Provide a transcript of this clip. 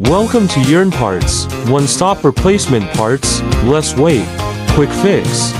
Welcome to Yearn Parts, one stop replacement parts, less weight, quick fix.